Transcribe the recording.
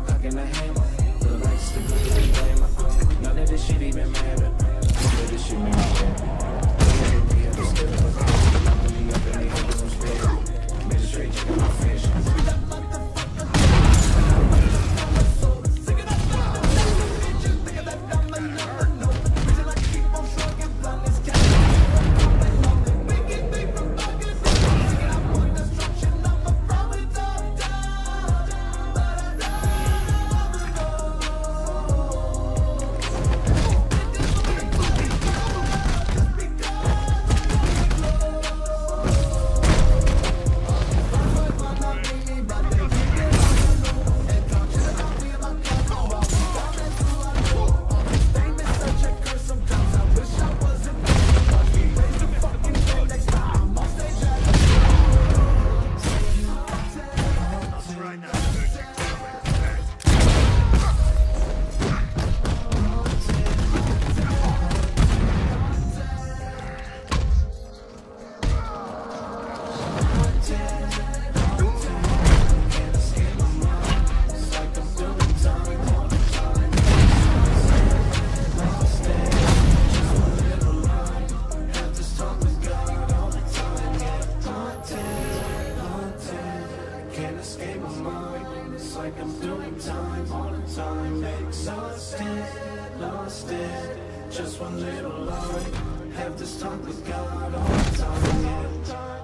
car cocking a hammer. The Relax the good and blame. None of this shit even matter. None of this shit even matter. Just one little lie Have this talk with God all the time.